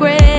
Great.